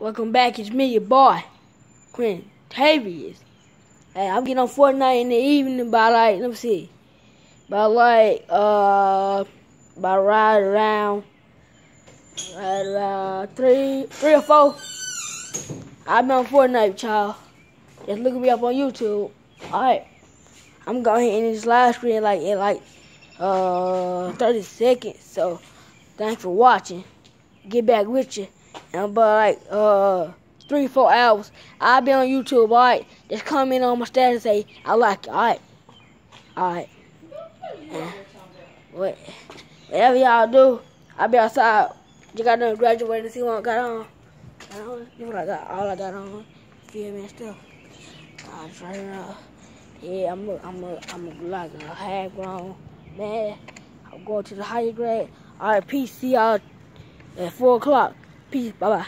Welcome back, it's me, your boy, Quintavius. Hey, I'm getting on Fortnite in the evening by like, let me see, by like, uh, by right around, right around three, three or four. I've been on Fortnite, y'all. Just look me up on YouTube. Alright. I'm going in this live stream like in like uh 30 seconds. So thanks for watching. Get back with you. And about like uh three, four hours, I'll be on YouTube, alright? Just comment on my status say I like it, alright? Alright. Yeah. What whatever y'all do, I'll be outside. You got done graduating see what I got on. Got on. You what I got all I got on. Feel me stuff. I try to yeah, I'm a, I'm a, I'm a, like a half grown man. I'm going to the higher grade. All right, peace. See y'all at 4 o'clock. Peace. Bye-bye.